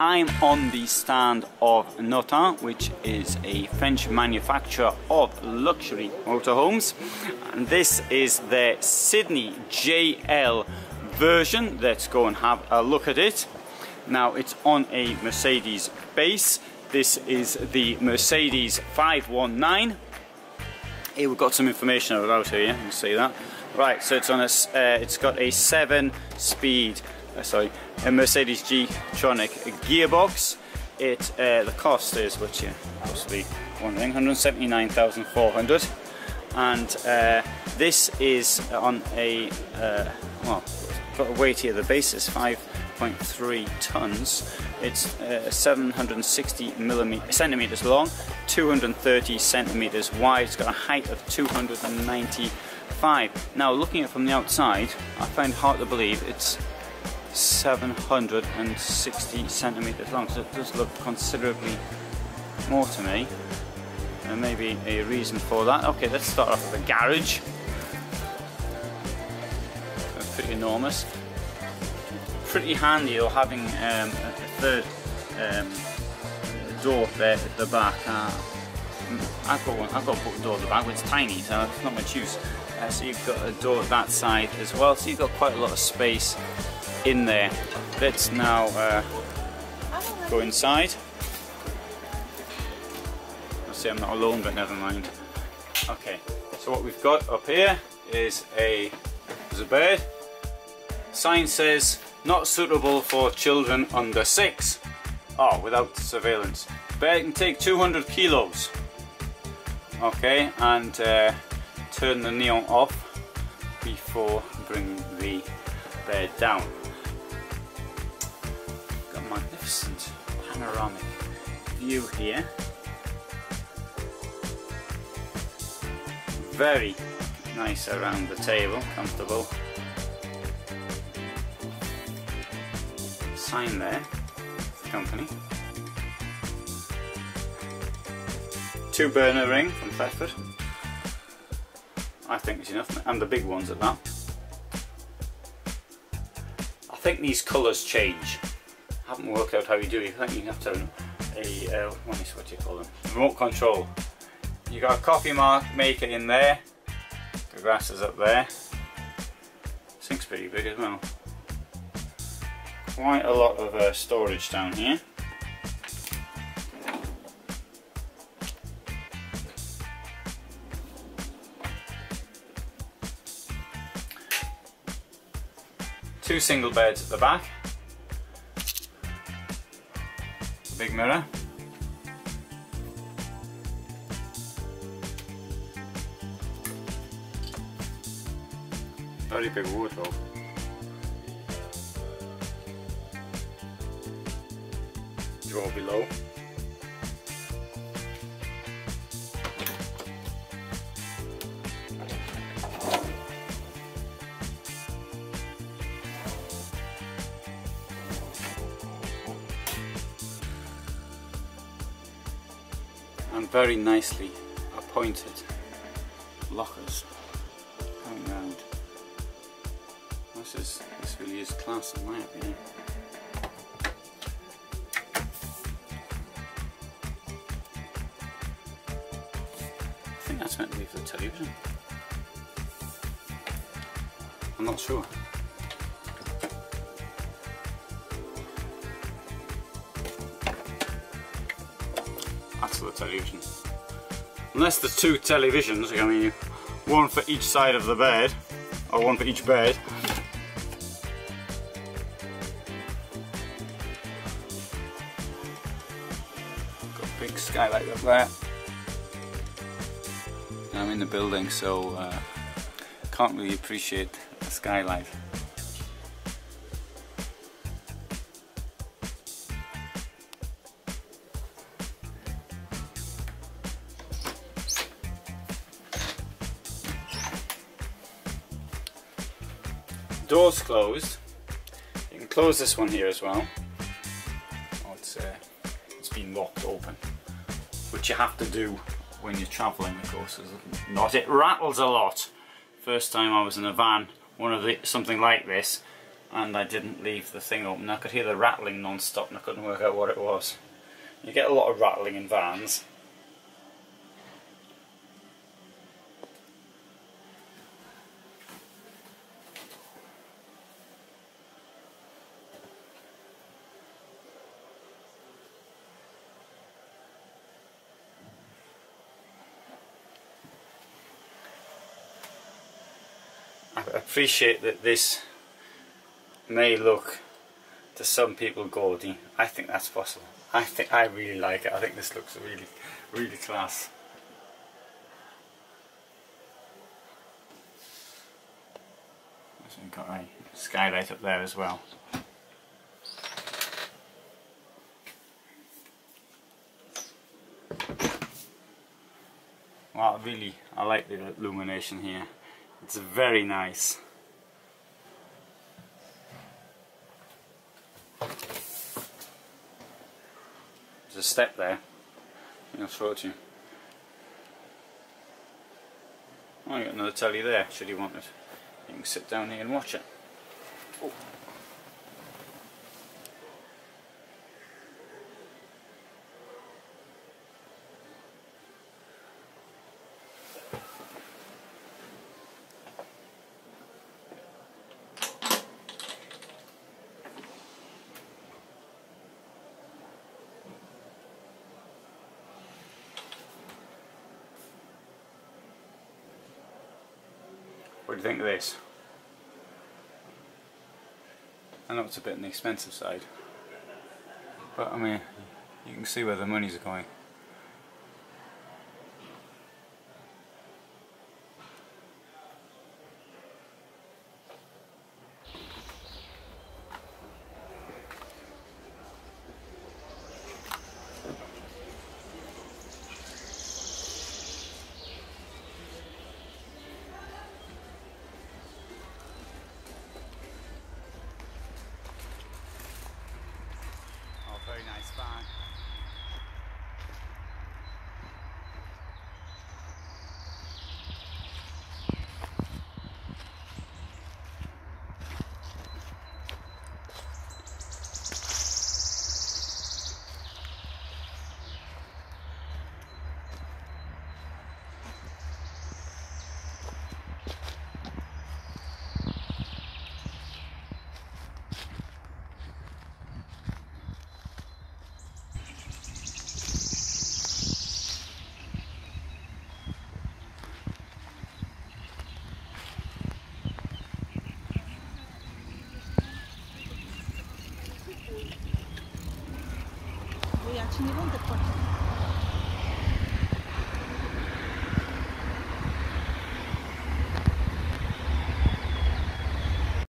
I'm on the stand of Notin, which is a French manufacturer of luxury motorhomes. And this is their Sydney JL version. Let's go and have a look at it. Now it's on a Mercedes base. This is the Mercedes 519. Here we've got some information about here, you can see that. Right, so it's on a, uh, it's got a seven speed uh, sorry, a Mercedes G-Tronic gearbox. It uh, the cost is, which you're possibly wondering, 179,400, and uh, this is on a uh, well, got a weight here. The base is 5.3 tons. It's uh, 760 millimeter, centimeters long, 230 centimeters wide. It's got a height of 295. Now, looking at it from the outside, I find hard to believe it's 760 centimeters long so it does look considerably more to me. And maybe a reason for that. Okay let's start off with the garage. Pretty enormous. Pretty handy though having um, a third um, door there at the back. Uh, I've got one, I've got a door at the back, but it's tiny, so it's not much use. Uh, so you've got a door at that side as well, so you've got quite a lot of space in there. Let's now uh, go inside. I see I'm not alone, but never mind. Okay, so what we've got up here is a, a bed. Sign says not suitable for children under six. Oh, without surveillance. Bed can take 200 kilos. Okay, and uh, turn the neon off before bringing the bed down magnificent panoramic view here. Very nice around the table, comfortable. Sign there, the company. Two burner ring from Thetford. I think it's enough, and the big ones at that. I think these colours change haven't worked out how you do it. I think you have to a, uh, what, is, what do you call them? Remote control. You got a coffee mark maker in there. The grass is up there. Sink's pretty big as well. Quite a lot of uh, storage down here. Two single beds at the back. Mirror. Very big wardrobe. Drawer below. Very nicely appointed lockers going round. This is this really is class in my opinion. I think that's meant to be for the television. I'm not sure. Television. Unless there's two televisions, I mean, one for each side of the bed, or one for each bed. Got a big skylight up there. I'm in the building, so uh, can't really appreciate the skylight. Door's closed. You can close this one here as well. Oh, it's, uh, it's been locked open, which you have to do when you're travelling, of course. Not it rattles a lot. First time I was in a van, one of the something like this, and I didn't leave the thing open. I could hear the rattling non-stop and I couldn't work out what it was. You get a lot of rattling in vans. I appreciate that this may look to some people gaudy. I think that's possible. I think I really like it. I think this looks really, really class. So we've got a skylight up there as well. Well, really, I like the illumination here. It's very nice. There's a step there. I'll show it to you. Oh, you got another telly there, should you want it. You can sit down here and watch it. Oh. What do you think of this? I know it's a bit on the expensive side, but I mean, you can see where the money's going. очень не вон такой.